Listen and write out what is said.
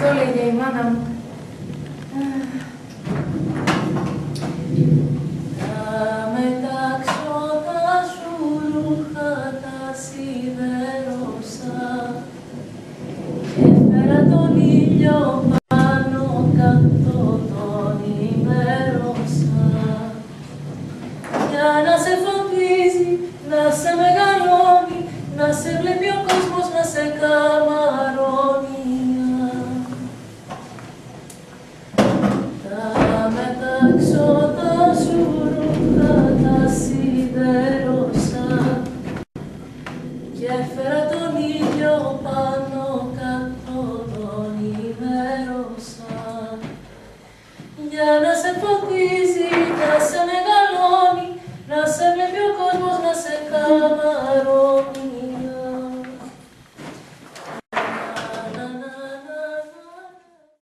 Αυτό λέγε η μάνα τα Σιδέρωσα. Και φέρα τον ήλιο αλλάξω τα σουρούχα, τα σιδέρωσα και έφερα τον ήλιο πάνω κάτω τον ημέρωσα. Για να σε φωτίζει, να σε μεγαλώνει, να σε βλέπει ο κόσμος, να σε καμαρώνει.